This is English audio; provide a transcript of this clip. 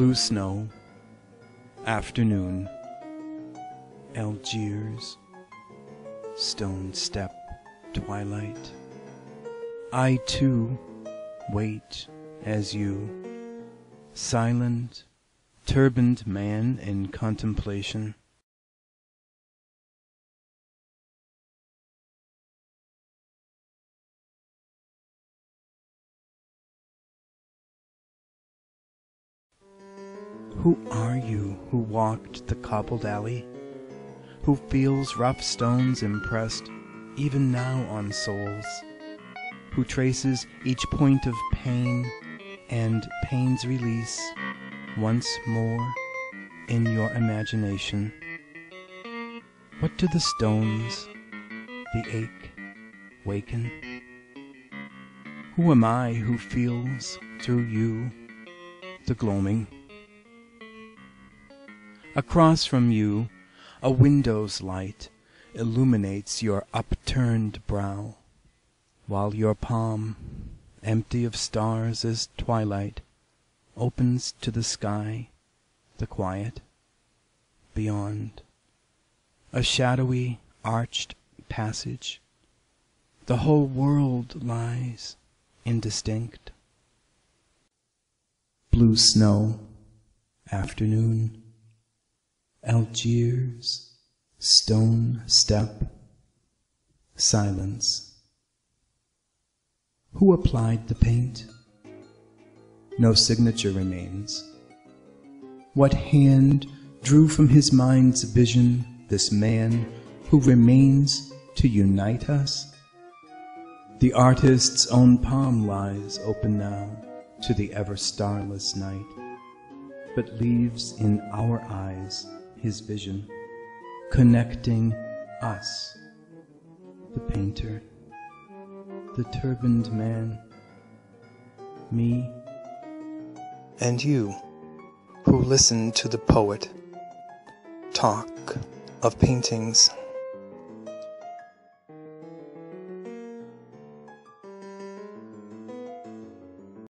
Blue snow, afternoon, Algiers, stone step, twilight. I too wait as you, silent, turbaned man in contemplation. Who are you who walked the cobbled alley? Who feels rough stones impressed even now on soles? Who traces each point of pain and pain's release once more in your imagination? What do the stones, the ache, waken? Who am I who feels through you the gloaming? Across from you a window's light illuminates your upturned brow, While your palm, empty of stars as twilight, opens to the sky, the quiet, beyond, A shadowy arched passage, the whole world lies indistinct. Blue snow, afternoon. Algiers, stone step, silence. Who applied the paint? No signature remains. What hand drew from his mind's vision this man who remains to unite us? The artist's own palm lies open now to the ever starless night, but leaves in our eyes his vision, connecting us, the painter, the turbaned man, me, and you, who listen to the poet talk of paintings